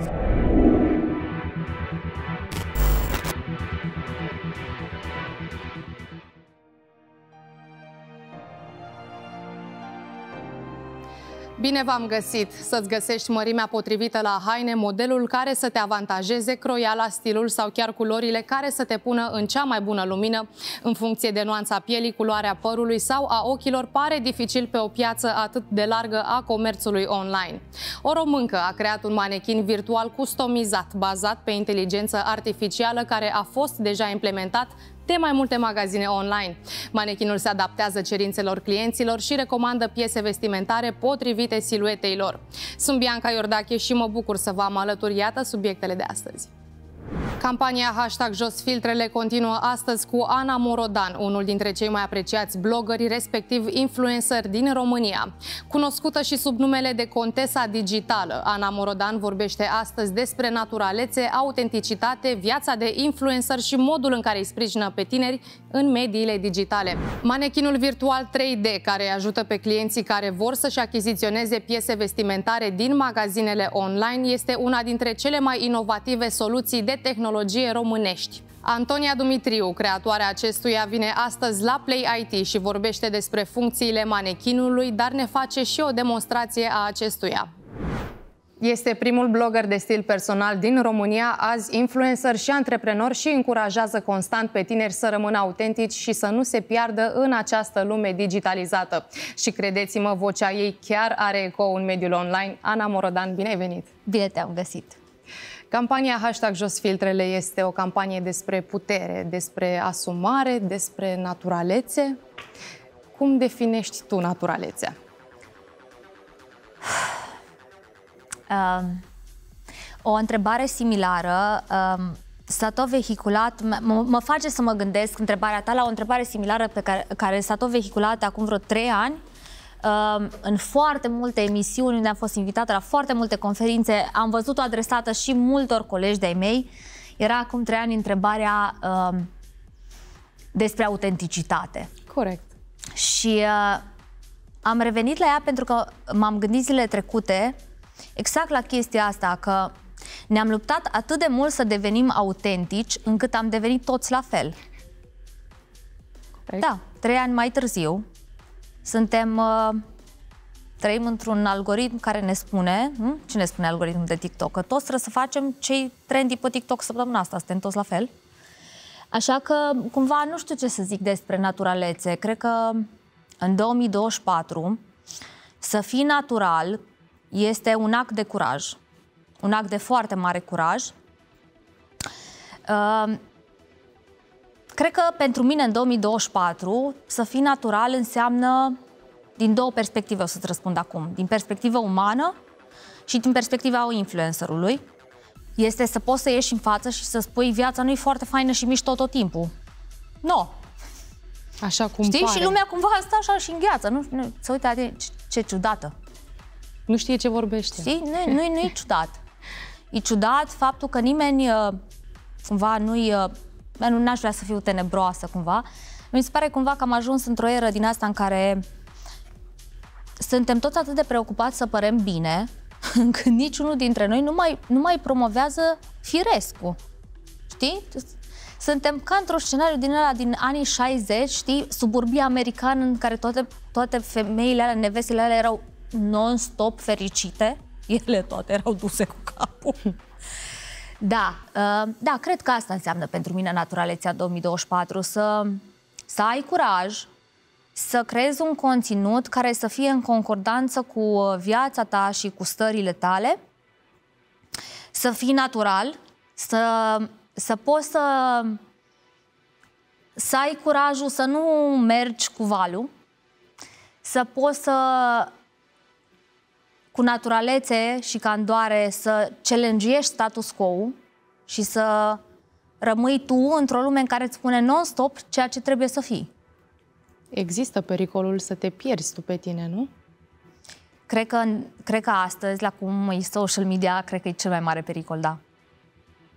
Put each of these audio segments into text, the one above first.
Thank you Bine v-am găsit! Să-ți găsești mărimea potrivită la haine, modelul care să te avantajeze, croiala, stilul sau chiar culorile care să te pună în cea mai bună lumină. În funcție de nuanța pielii, culoarea părului sau a ochilor, pare dificil pe o piață atât de largă a comerțului online. O româncă a creat un manechin virtual customizat, bazat pe inteligență artificială, care a fost deja implementat de mai multe magazine online. Manechinul se adaptează cerințelor clienților și recomandă piese vestimentare potrivite siluetei lor. Sunt Bianca Iordache și mă bucur să vă am alături, iată subiectele de astăzi. Campania Hashtag Jos Filtrele continuă astăzi cu Ana Morodan, unul dintre cei mai apreciați blogări, respectiv influencer din România. Cunoscută și sub numele de Contesa Digitală, Ana Morodan vorbește astăzi despre naturalețe, autenticitate, viața de influencer și modul în care îi sprijină pe tineri în mediile digitale. Manechinul virtual 3D, care îi ajută pe clienții care vor să-și achiziționeze piese vestimentare din magazinele online, este una dintre cele mai inovative soluții de tehnologie românești. Antonia Dumitriu, creatoarea acestuia, vine astăzi la Play IT și vorbește despre funcțiile manechinului, dar ne face și o demonstrație a acestuia. Este primul blogger de stil personal din România, azi influencer și antreprenor și încurajează constant pe tineri să rămână autentici și să nu se piardă în această lume digitalizată. Și credeți-mă, vocea ei chiar are eco în mediul online. Ana Morodan, bine ai venit! Bine te-am găsit! Campania Hashtag Jos Filtrele este o campanie despre putere, despre asumare, despre naturalețe. Cum definești tu naturalețea? Um, o întrebare similară um, s-a tot vehiculat, mă face să mă gândesc întrebarea ta la o întrebare similară pe care, care s-a tot vehiculat acum vreo trei ani um, în foarte multe emisiuni unde am fost invitată la foarte multe conferințe, am văzut-o adresată și multor colegi de-ai mei. Era acum trei ani întrebarea um, despre autenticitate. Corect. Și uh, am revenit la ea pentru că m-am gândit zilele trecute exact la chestia asta, că ne-am luptat atât de mult să devenim autentici, încât am devenit toți la fel. Corect. Da, trei ani mai târziu, suntem... Uh, trăim într-un algoritm care ne spune, hm? ce ne spune algoritmul de TikTok? Că toți trebuie să facem cei trendy pe TikTok săptămâna asta, suntem toți la fel. Așa că, cumva, nu știu ce să zic despre naturalețe. Cred că în 2024 să fii natural este un act de curaj, un act de foarte mare curaj. Uh, cred că pentru mine în 2024 să fii natural înseamnă din două perspective, o să-ți răspund acum. Din perspectiva umană și din perspectiva influencerului. Este să poți să ieși în față și să spui viața nu e foarte faină și mișto tot timpul. Nu. No. Așa cum Știi? pare. Și lumea cumva stă așa și îngheață. Nu, nu, să uite, ce, ce ciudată. Nu știe ce vorbește. Știi? Nu, nu, nu e ciudat. E ciudat faptul că nimeni uh, cumva nu-i... Uh, nu n-aș vrea să fiu tenebroasă cumva. Mi se pare cumva că am ajuns într-o eră din asta în care suntem toți atât de preocupați să părem bine, încât niciunul dintre noi nu mai, nu mai promovează firescul. Știi? Suntem ca într-un scenariu din ăla din anii 60, știi? Suburbia american în care toate, toate femeile alea, nevestele alea erau non-stop fericite. Ele toate erau duse cu capul. Da, uh, da, cred că asta înseamnă pentru mine naturalețea 2024, să, să ai curaj, să creezi un conținut care să fie în concordanță cu uh, viața ta și cu stările tale, să fii natural, să, să poți să, să ai curajul să nu mergi cu valul, să poți să cu naturalețe și candoare să challenge status quo și să rămâi tu într-o lume în care îți spune non-stop ceea ce trebuie să fii. Există pericolul să te pierzi tu pe tine, nu? Cred că, cred că astăzi, la cum e social media, cred că e cel mai mare pericol, da.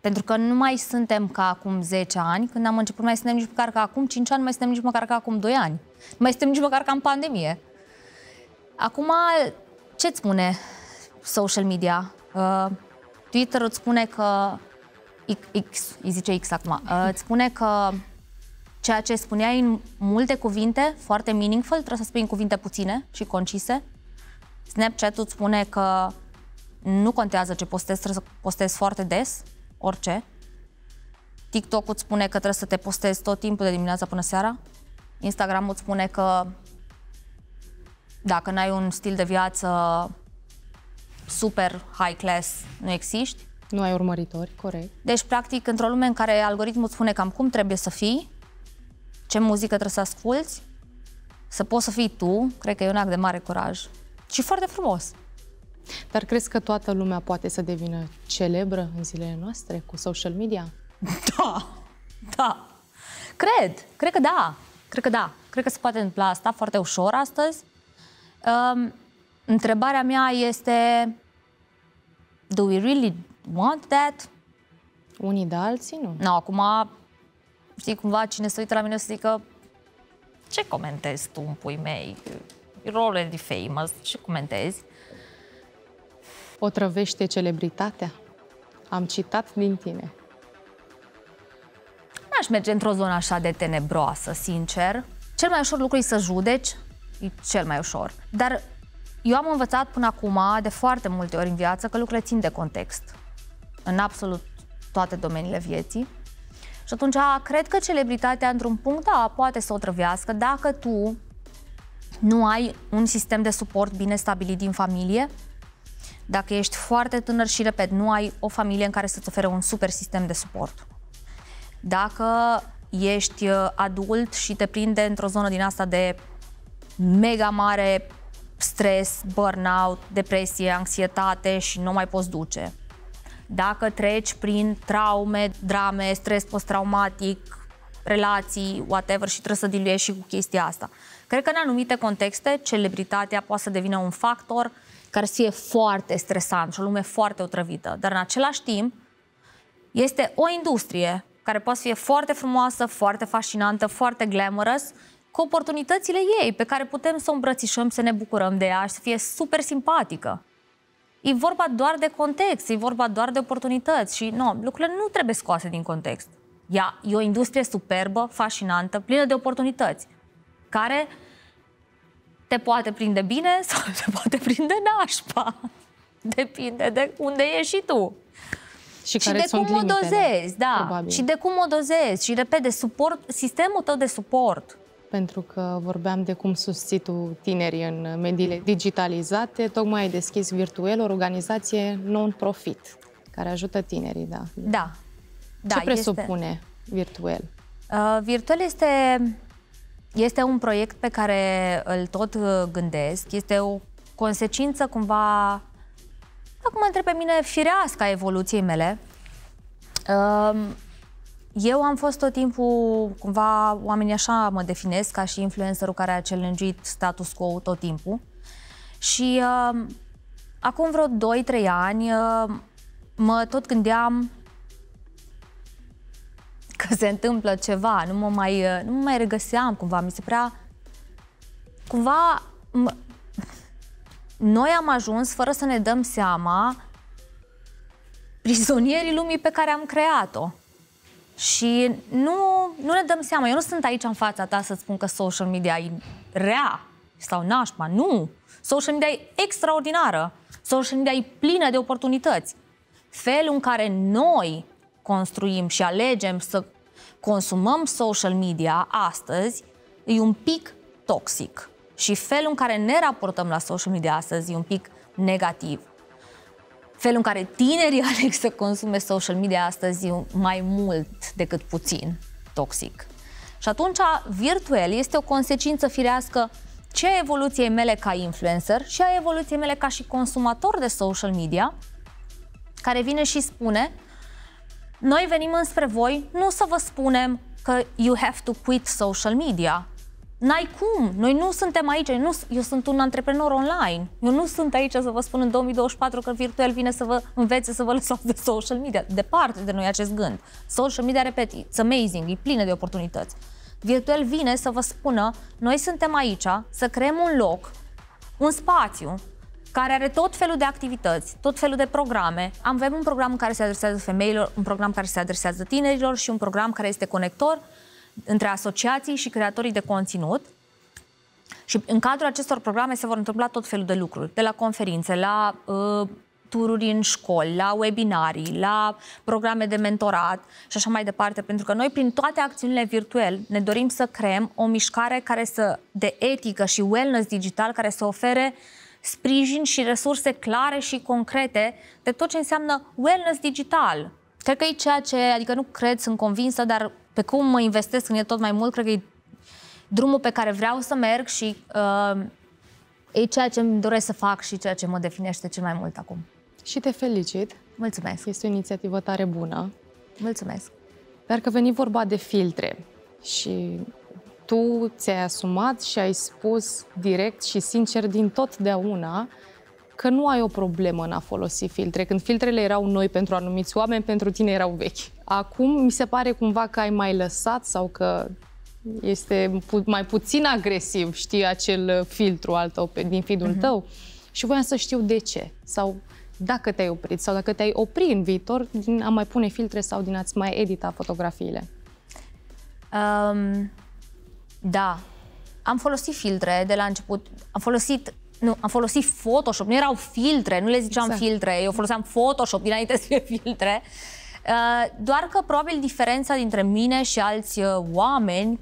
Pentru că nu mai suntem ca acum 10 ani, când am început, mai suntem nici măcar ca acum 5 ani, mai suntem nici măcar ca acum 2 ani. Nu mai suntem nici măcar ca în pandemie. Acum, ce îți spune social media? Uh, Twitter îți spune că X, îi zice X acum, uh, îți spune că ceea ce spuneai în multe cuvinte, foarte meaningful, trebuie să spui în cuvinte puține și concise. Snapchat îți spune că nu contează ce postezi, trebuie să postezi foarte des, orice. TikTok îți spune că trebuie să te postezi tot timpul de dimineața până seara. Instagram îți spune că dacă n-ai un stil de viață super high class, nu existi. Nu ai urmăritori, corect. Deci, practic, într-o lume în care algoritmul îți spune cam cum trebuie să fii, ce muzică trebuie să asculți, să poți să fii tu, cred că e un act de mare curaj. Și foarte frumos. Dar crezi că toată lumea poate să devină celebră în zilele noastre cu social media? Da, da. Cred, cred că da. Cred că da. Cred că se poate întâmpla asta foarte ușor astăzi. Um, întrebarea mea este Do we really want that? Unii de alții nu. No, acum, știi, cumva cine se uită la mine să zică ce comentezi tu în pui mei? You're already famous, ce comentezi? O trăvește celebritatea? Am citat din tine. N-aș merge într-o zonă așa de tenebroasă, sincer. Cel mai ușor lucru e să judeci, e cel mai ușor. Dar eu am învățat până acum, de foarte multe ori în viață, că lucrurile țin de context. În absolut toate domeniile vieții. Și atunci, cred că celebritatea, într-un punct, da, poate să o trăvească dacă tu nu ai un sistem de suport bine stabilit din familie, dacă ești foarte tânăr și, repet, nu ai o familie în care să-ți ofere un super sistem de suport. Dacă ești uh, adult și te prinde într-o zonă din asta de mega mare stres, burnout, depresie, anxietate și nu mai poți duce. Dacă treci prin traume, drame, stres post-traumatic, relații, whatever și trebuie să diluiești și cu chestia asta. Cred că în anumite contexte celebritatea poate să devină un factor care să fie foarte stresant și o lume foarte otrăvită. Dar în același timp este o industrie care poate să fie foarte frumoasă, foarte fascinantă, foarte glamorous, cu oportunitățile ei, pe care putem să o îmbrățișăm, să ne bucurăm de ea și să fie super simpatică. E vorba doar de context, e vorba doar de oportunități și nu, lucrurile nu trebuie scoase din context. Ea e o industrie superbă, fascinantă, plină de oportunități, care te poate prinde bine sau te poate prinde nașpa. Depinde de unde ești și tu. Și, și de cum limitele, o dozezi, da. Probabil. Și de cum o dozezi. Și, repede, suport, sistemul tău de suport. Pentru că vorbeam de cum susții tu tinerii în mediile digitalizate, tocmai ai deschis Virtuel, o organizație non-profit, care ajută tinerii, da. Da. da Ce presupune este... Virtuel? Uh, Virtuel este este un proiect pe care îl tot uh, gândesc, este o consecință cumva, acum mă întreb pe mine, firească a evoluției mele. Um, eu am fost tot timpul, cumva, oamenii așa mă definesc ca și influencerul care a challenge status quo tot timpul. Și uh, acum vreo 2-3 ani uh, mă tot gândeam că se întâmplă ceva, nu mă mai, nu mă mai regăseam cumva, mi se prea... Cumva, m- noi am ajuns, fără să ne dăm seama, prizonierii lumii pe care am creat-o. Și nu, nu ne dăm seama. Eu nu sunt aici în fața ta să spun că social media e rea sau nașpa. Nu! Social media e extraordinară. Social media e plină de oportunități. Felul în care noi construim și alegem să consumăm social media astăzi e un pic toxic. Și felul în care ne raportăm la social media astăzi e un pic negativ. Felul în care tinerii aleg să consume social media astăzi e mai mult decât puțin toxic. Și atunci, virtual este o consecință firească ce a evoluției mele ca influencer și a evoluției mele ca și consumator de social media, care vine și spune noi venim înspre voi nu să vă spunem că you have to quit social media. N-ai cum. Noi nu suntem aici. Eu, nu, eu sunt un antreprenor online. Eu nu sunt aici să vă spun în 2024 că virtual vine să vă învețe să vă lăsați de social media. Departe de noi acest gând. Social media, repet, it's amazing, e plină de oportunități. Virtual vine să vă spună, noi suntem aici să creăm un loc un spațiu care are tot felul de activități, tot felul de programe. Avem un program care se adresează femeilor, un program care se adresează tinerilor și un program care este conector între asociații și creatorii de conținut. Și în cadrul acestor programe se vor întâmpla tot felul de lucruri, de la conferințe, la uh, tururi în școli, la webinarii, la programe de mentorat și așa mai departe, pentru că noi prin toate acțiunile virtuale ne dorim să creăm o mișcare care să de etică și wellness digital care să ofere sprijin și resurse clare și concrete de tot ce înseamnă wellness digital. Cred că e ceea ce, adică nu cred, sunt convinsă, dar pe cum mă investesc în el tot mai mult, cred că e drumul pe care vreau să merg și uh, e ceea ce îmi doresc să fac și ceea ce mă definește cel mai mult acum. Și te felicit. Mulțumesc. Este o inițiativă tare bună. Mulțumesc. Dar că veni vorba de filtre și tu ți-ai asumat și ai spus direct și sincer din totdeauna că nu ai o problemă în a folosi filtre. Când filtrele erau noi pentru anumiți oameni, pentru tine erau vechi. Acum mi se pare cumva că ai mai lăsat sau că este pu- mai puțin agresiv, știi, acel filtru al tău din feed-ul uh-huh. tău. Și voiam să știu de ce. Sau dacă te-ai oprit sau dacă te-ai opri în viitor din a mai pune filtre sau din a-ți mai edita fotografiile. Um, da. Am folosit filtre de la început. Am folosit nu, am folosit Photoshop, nu erau filtre, nu le ziceam exact. filtre, eu foloseam Photoshop dinainte să fie filtre. Uh, doar că probabil diferența dintre mine și alți uh, oameni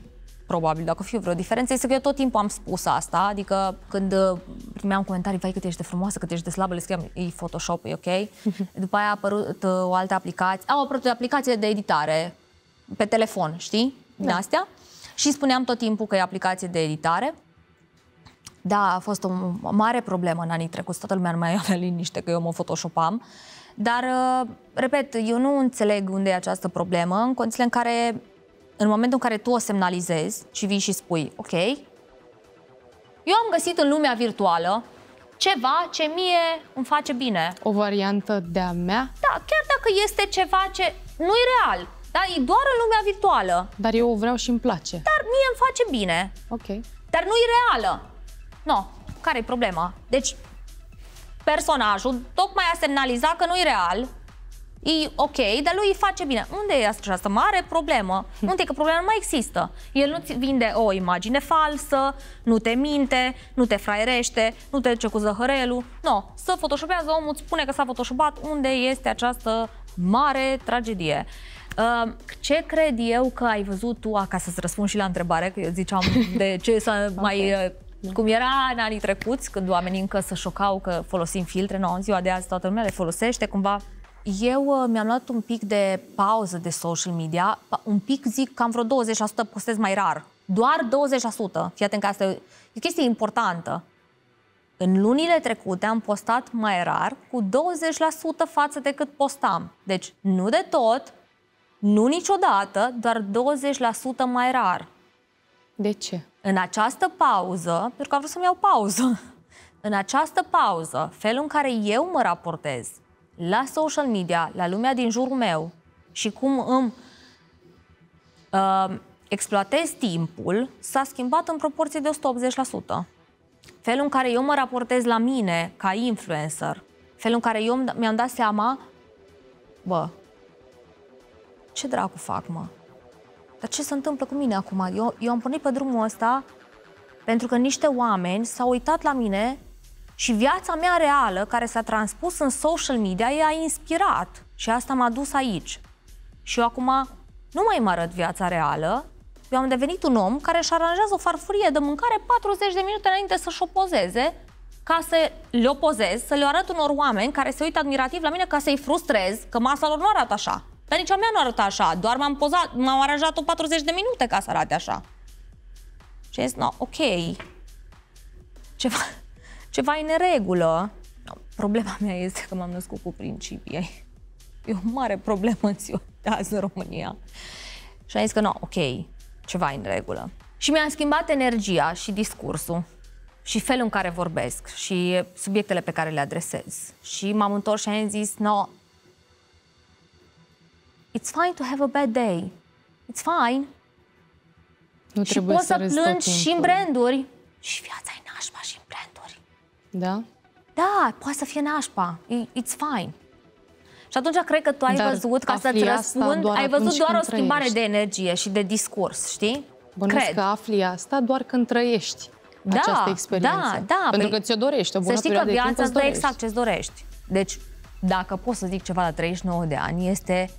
probabil, dacă fie vreo diferență, este că eu tot timpul am spus asta, adică când uh, primeam comentarii, vai cât ești de frumoasă, cât ești de slabă, le scriam, e Photoshop, e ok. După aia a apărut o altă aplicație, au apărut o aplicație de editare pe telefon, știi, din da. astea. Și spuneam tot timpul că e aplicație de editare. Da, a fost o mare problemă în anii trecuți, toată lumea nu mai avea liniște că eu mă photoshopam. Dar, uh, repet, eu nu înțeleg unde e această problemă, în condițiile în care, în momentul în care tu o semnalizezi și vii și spui, ok, eu am găsit în lumea virtuală ceva ce mie îmi face bine. O variantă de-a mea? Da, chiar dacă este ceva ce nu e real, da? E doar în lumea virtuală. Dar eu o vreau și îmi place. Dar mie îmi face bine. Ok. Dar nu e reală. Nu. No. Care e problema? Deci, personajul tocmai a semnalizat că nu e real, e ok, dar lui îi face bine. Unde e această mare problemă? Unde e că problema nu mai există? El nu-ți vinde o imagine falsă, nu te minte, nu te fraierește, nu te duce cu zăhărelul. Nu, no, să photoshopează omul, îți spune că s-a photoshopat, unde este această mare tragedie. Uh, ce cred eu că ai văzut tu, ca să-ți răspund și la întrebare, că eu ziceam de ce să okay. mai uh, cum era în anii trecuți, când oamenii încă se șocau că folosim filtre, nu, în ziua de azi toată lumea le folosește, cumva. Eu uh, mi-am luat un pic de pauză de social media, un pic zic cam vreo 20% postez mai rar. Doar 20%. Fii atent că asta e o chestie importantă. În lunile trecute am postat mai rar cu 20% față de cât postam. Deci nu de tot, nu niciodată, doar 20% mai rar. De ce? În această pauză, pentru că am vrut să-mi iau pauză, în această pauză, felul în care eu mă raportez la social media, la lumea din jurul meu și cum îmi uh, exploatez timpul, s-a schimbat în proporție de 180%. Felul în care eu mă raportez la mine ca influencer, felul în care eu mi-am dat seama, bă, ce dracu fac, mă? Dar ce se întâmplă cu mine acum? Eu, eu am pornit pe drumul ăsta pentru că niște oameni s-au uitat la mine și viața mea reală, care s-a transpus în social media, i-a inspirat. Și asta m-a dus aici. Și eu acum nu mai mă arăt viața reală, eu am devenit un om care își aranjează o farfurie de mâncare 40 de minute înainte să-și o pozeze, ca să le pozez, să le arăt unor oameni care se uită admirativ la mine ca să-i frustrez că masa lor nu arată așa. Dar nici a mea nu arăta așa, doar m-am pozat, m-am aranjat-o 40 de minute ca să arate așa. Și zis, no, ok, ceva, ceva e neregulă. No, problema mea este că m-am născut cu principii. E o mare problemă în ziua de azi în România. Și am zis că, no, ok, ceva e în regulă. Și mi-am schimbat energia și discursul și felul în care vorbesc și subiectele pe care le adresez. Și m-am întors și am zis, no, It's fine to have a bad day. It's fine. Nu și poți să, să plângi și în branduri și viața e nașpa și în branduri. Da? Da, poate să fie nașpa. It's fine. Și atunci cred că tu ai Dar văzut, ca să-ți răspund, ai văzut doar o schimbare trăiești. de energie și de discurs, știi? Bănuiesc cred. că afli asta doar când trăiești da, această experiență. Da, da. Pentru că ți-o dorești, o bună Să știi că viața îți dă exact ce-ți dorești. Deci, dacă pot să zic ceva la 39 de ani, este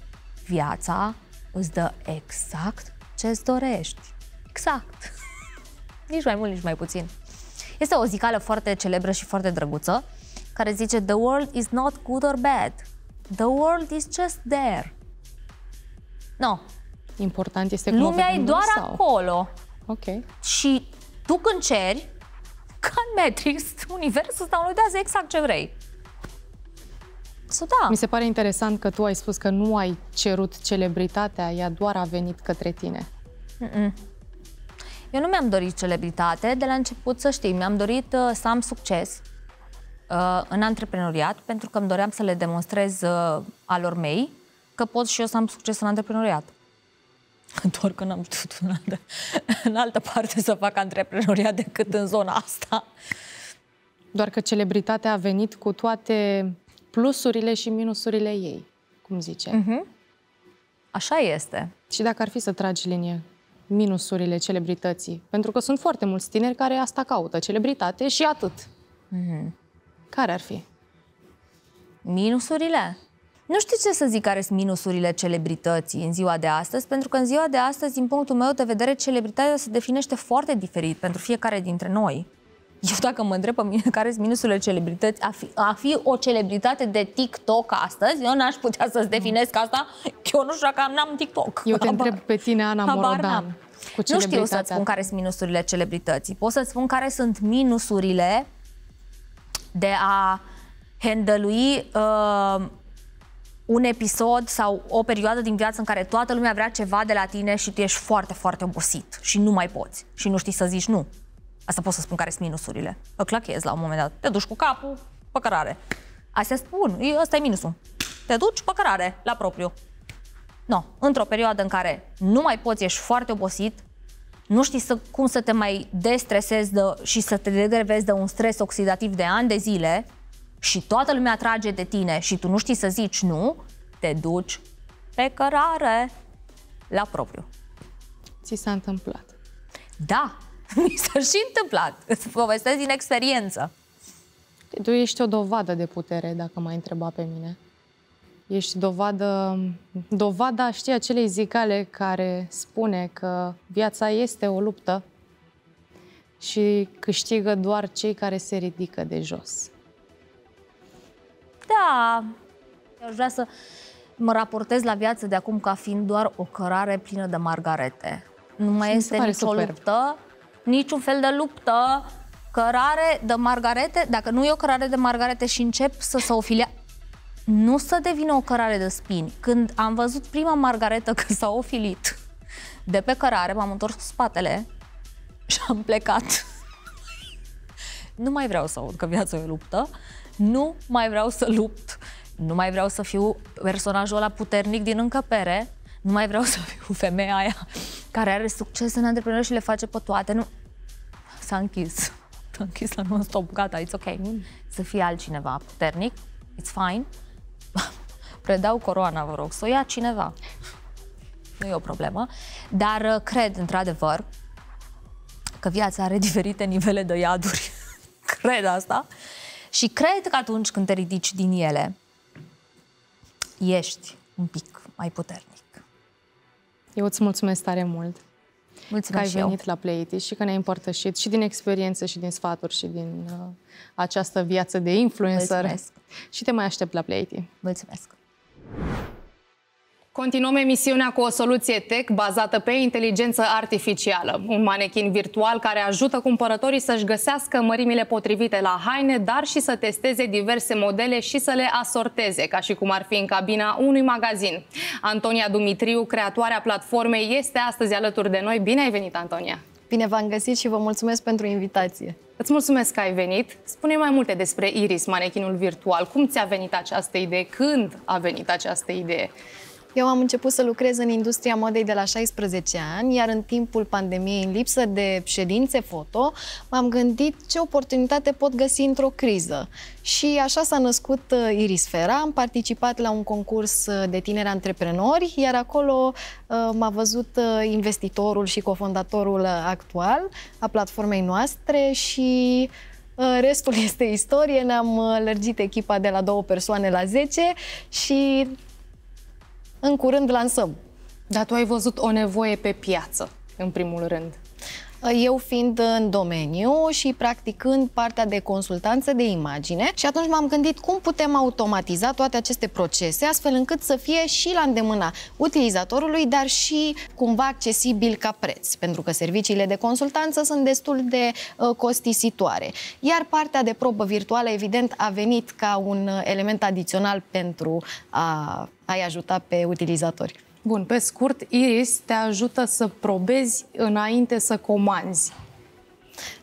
viața îți dă exact ce-ți dorești. Exact. nici mai mult, nici mai puțin. Este o zicală foarte celebră și foarte drăguță, care zice The world is not good or bad. The world is just there. No. Important este cum Lumea e doar sau? acolo. Ok. Și tu când ceri, ca în Matrix, universul îți downloadează exact ce vrei. So, da. Mi se pare interesant că tu ai spus că nu ai cerut celebritatea, ea doar a venit către tine. Mm-mm. Eu nu mi-am dorit celebritate de la început, să știi. Mi-am dorit uh, să am succes uh, în antreprenoriat, pentru că îmi doream să le demonstrez uh, alor mei că pot și eu să am succes în antreprenoriat. Doar că n-am știut în altă, în altă parte să fac antreprenoriat decât în zona asta. Doar că celebritatea a venit cu toate plusurile și minusurile ei, cum zice. Uh-huh. Așa este. Și dacă ar fi să tragi linie, minusurile celebrității? Pentru că sunt foarte mulți tineri care asta caută, celebritate și atât. Uh-huh. Care ar fi? Minusurile? Nu știu ce să zic care sunt minusurile celebrității în ziua de astăzi, pentru că în ziua de astăzi, din punctul meu de vedere, celebritatea se definește foarte diferit pentru fiecare dintre noi. Eu dacă mă întreb pe mine care sunt minusurile celebrități, a fi, a fi o celebritate de TikTok astăzi, eu n-aș putea să-ți definesc asta, eu nu știu dacă n-am TikTok. Eu te Habar. întreb pe tine, Ana Morodan, cu Nu știu să-ți spun care sunt minusurile celebrității. Pot să-ți spun care sunt minusurile de a handlui uh, un episod sau o perioadă din viață în care toată lumea vrea ceva de la tine și tu ești foarte, foarte obosit și nu mai poți și nu știi să zici nu. Asta pot să spun care sunt minusurile. Îl clachezi la un moment dat. Te duci cu capul pe cărare. Astea spun, ăsta e minusul. Te duci pe cărare, la propriu. No, într-o perioadă în care nu mai poți, ești foarte obosit, nu știi să, cum să te mai destresezi de, și să te degrevezi de un stres oxidativ de ani de zile și toată lumea trage de tine și tu nu știi să zici nu, te duci pe cărare la propriu. Ți s-a întâmplat? Da, mi s-a și întâmplat. Îți povestesc din experiență. Tu ești o dovadă de putere, dacă m-ai întrebat pe mine. Ești dovadă, dovada, știi, acelei zicale care spune că viața este o luptă și câștigă doar cei care se ridică de jos. Da, aș vrea să mă raportez la viață de acum ca fiind doar o cărare plină de margarete. Nu mai este nicio super. luptă, niciun fel de luptă, cărare de margarete, dacă nu e o cărare de margarete și încep să se ofilia, nu să devină o cărare de spini. Când am văzut prima margaretă că s-a ofilit de pe cărare, m-am întors cu spatele și am plecat. nu mai vreau să aud că viața e o luptă, nu mai vreau să lupt, nu mai vreau să fiu personajul ăla puternic din încăpere, nu mai vreau să fiu femeia aia care are succes în antreprenori și le face pe toate. Nu. S-a închis. S-a închis la non-stop. Gata, it's ok. Să fie altcineva puternic. It's fine. Predau coroana, vă rog, să o ia cineva. Nu e o problemă. Dar uh, cred, într-adevăr, că viața are diferite nivele de iaduri. cred asta. Și cred că atunci când te ridici din ele, ești un pic mai puternic. Eu îți mulțumesc tare mult Mulțumesc că ai venit eu. la Playity și că ne-ai împărtășit și din experiență și din sfaturi și din uh, această viață de influencer. Mulțumesc. Și te mai aștept la Playity. Mulțumesc! Continuăm emisiunea cu o soluție tech bazată pe inteligență artificială. Un manechin virtual care ajută cumpărătorii să-și găsească mărimile potrivite la haine, dar și să testeze diverse modele și să le asorteze, ca și cum ar fi în cabina unui magazin. Antonia Dumitriu, creatoarea platformei, este astăzi alături de noi. Bine ai venit, Antonia! Bine v-am găsit și vă mulțumesc pentru invitație. Îți mulțumesc că ai venit. Spune mai multe despre Iris, manechinul virtual. Cum ți-a venit această idee? Când a venit această idee? Eu am început să lucrez în industria modei de la 16 ani, iar în timpul pandemiei, în lipsă de ședințe foto, m-am gândit ce oportunitate pot găsi într-o criză. Și așa s-a născut uh, Irisfera. Am participat la un concurs uh, de tineri antreprenori, iar acolo uh, m-a văzut investitorul și cofondatorul actual a platformei noastre și Restul este istorie, ne-am lărgit echipa de la două persoane la 10 și în curând lansăm. Dar tu ai văzut o nevoie pe piață, în primul rând. Eu fiind în domeniu și practicând partea de consultanță de imagine și atunci m-am gândit cum putem automatiza toate aceste procese astfel încât să fie și la îndemâna utilizatorului, dar și cumva accesibil ca preț, pentru că serviciile de consultanță sunt destul de uh, costisitoare. Iar partea de probă virtuală, evident, a venit ca un element adițional pentru a, a-i ajuta pe utilizatori. Bun, pe scurt, Iris te ajută să probezi înainte să comanzi.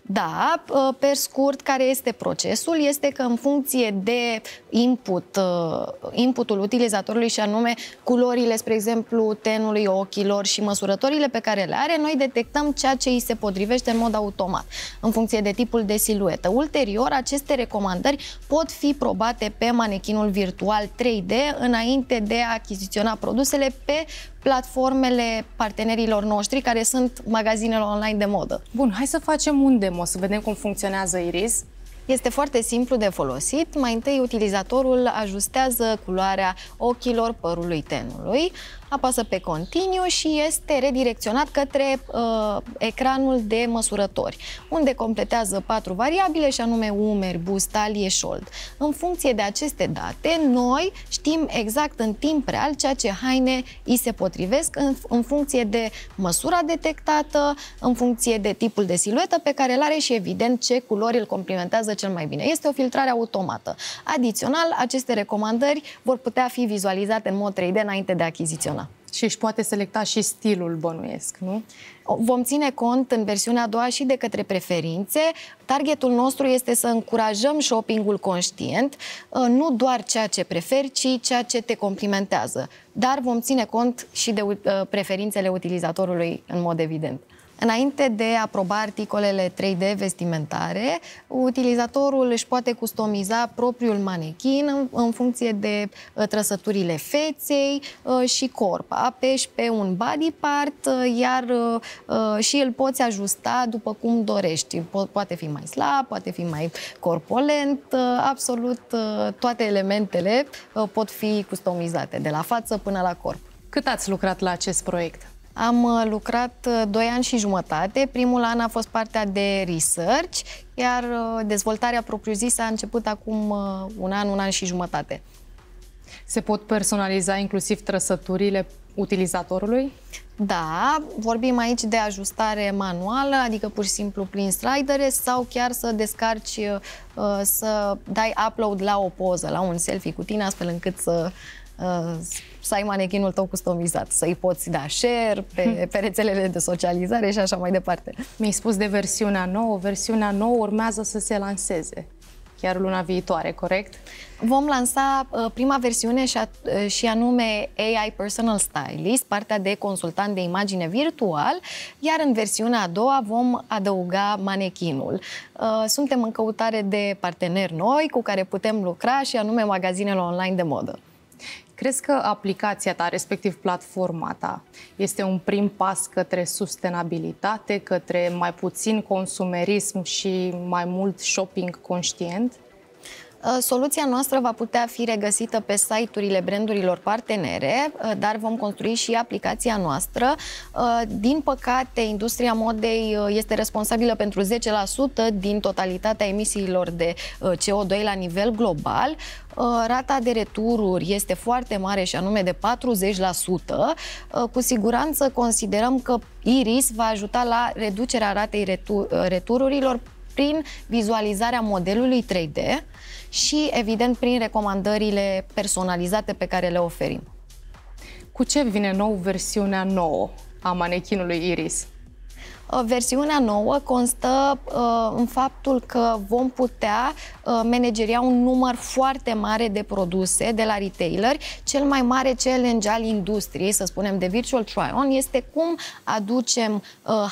Da, ă, pe scurt, care este procesul? Este că în funcție de input, ă, inputul utilizatorului și anume culorile, spre exemplu, tenului ochilor și măsurătorile pe care le are, noi detectăm ceea ce îi se potrivește în mod automat, în funcție de tipul de siluetă. Ulterior, aceste recomandări pot fi probate pe manechinul virtual 3D înainte de a achiziționa produsele pe platformele partenerilor noștri, care sunt magazinele online de modă. Bun, hai să facem un demo, să vedem cum funcționează Iris. Este foarte simplu de folosit. Mai întâi, utilizatorul ajustează culoarea ochilor părului tenului, apasă pe continuu și este redirecționat către uh, ecranul de măsurători, unde completează patru variabile și anume umeri, bust, talie, șold. În funcție de aceste date, noi știm exact în timp real ceea ce haine îi se potrivesc în, în funcție de măsura detectată, în funcție de tipul de siluetă pe care îl are și evident ce culori îl complimentează cel mai bine. Este o filtrare automată. Adițional, aceste recomandări vor putea fi vizualizate în mod 3D înainte de achiziționa. Și își poate selecta și stilul bănuiesc, nu? Vom ține cont în versiunea a doua și de către preferințe. Targetul nostru este să încurajăm shoppingul conștient, uh, nu doar ceea ce preferi, ci ceea ce te complimentează. Dar vom ține cont și de uh, preferințele utilizatorului în mod evident. Înainte de a aproba articolele 3D vestimentare, utilizatorul își poate customiza propriul manechin în, în funcție de uh, trăsăturile feței uh, și corp. Apeși pe un body part, uh, iar uh, și îl poți ajusta după cum dorești. Po- poate fi mai slab, poate fi mai corpolent, uh, absolut uh, toate elementele uh, pot fi customizate, de la față până la corp. Cât ați lucrat la acest proiect? Am uh, lucrat 2 uh, ani și jumătate. Primul an a fost partea de research, iar uh, dezvoltarea propriu-zisă a început acum un an, un an și jumătate. Se pot personaliza inclusiv trăsăturile utilizatorului? Da, vorbim aici de ajustare manuală, adică pur și simplu prin slidere sau chiar să descarci, să dai upload la o poză, la un selfie cu tine, astfel încât să să ai manechinul tău customizat, să-i poți da share pe, pe rețelele de socializare și așa mai departe. Mi-ai spus de versiunea nouă, versiunea nouă urmează să se lanseze chiar luna viitoare, corect? Vom lansa uh, prima versiune și, a, uh, și anume AI Personal Stylist, partea de consultant de imagine virtual, iar în versiunea a doua vom adăuga manechinul. Uh, suntem în căutare de parteneri noi cu care putem lucra și anume magazinele online de modă. Crezi că aplicația ta, respectiv platforma ta, este un prim pas către sustenabilitate, către mai puțin consumerism și mai mult shopping conștient? Uh, soluția noastră va putea fi regăsită pe site-urile brandurilor partenere, uh, dar vom construi și aplicația noastră. Uh, din păcate, industria modei este responsabilă pentru 10% din totalitatea emisiilor de CO2 la nivel global. Rata de retururi este foarte mare și anume de 40%. Cu siguranță considerăm că Iris va ajuta la reducerea ratei retururilor prin vizualizarea modelului 3D și, evident, prin recomandările personalizate pe care le oferim. Cu ce vine nou versiunea nouă a manechinului Iris? Uh, versiunea nouă constă uh, în faptul că vom putea uh, manageria un număr foarte mare de produse de la retaileri. Cel mai mare challenge al industriei, să spunem, de virtual try-on este cum aducem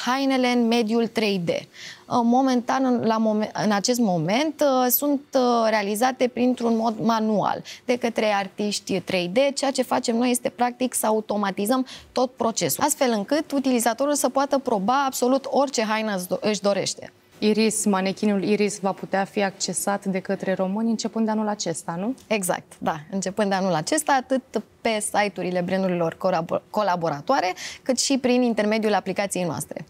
hainele în mediul 3D. Momentan, la momen, în acest moment, sunt realizate printr-un mod manual de către artiști 3D. Ceea ce facem noi este, practic, să automatizăm tot procesul, astfel încât utilizatorul să poată proba absolut orice haină își dorește. Iris, manechinul Iris va putea fi accesat de către români începând de anul acesta, nu? Exact, da. Începând de anul acesta, atât pe site-urile brandurilor colaboratoare, cât și prin intermediul aplicației noastre.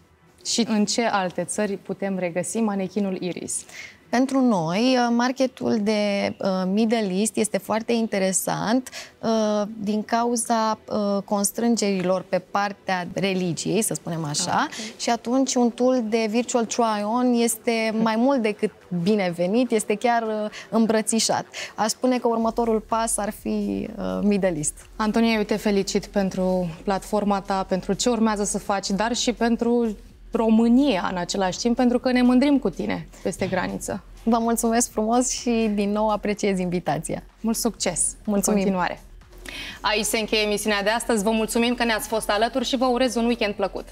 Și în ce alte țări putem regăsi manechinul Iris? Pentru noi, uh, marketul de uh, Middle East este foarte interesant uh, din cauza uh, constrângerilor pe partea religiei, să spunem așa, okay. și atunci un tool de virtual try-on este mai mult decât binevenit, este chiar uh, îmbrățișat. Aș spune că următorul pas ar fi uh, Middle East. Antonia, eu te felicit pentru platforma ta, pentru ce urmează să faci, dar și pentru România în același timp, pentru că ne mândrim cu tine peste graniță. Vă mulțumesc frumos și din nou apreciez invitația. Mult succes Mulțumim. în continuare! Aici se încheie emisiunea de astăzi. Vă mulțumim că ne-ați fost alături și vă urez un weekend plăcut!